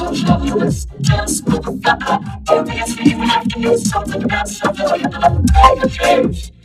so hopeless. Just with the thought, to me a feeling I can use something else. I a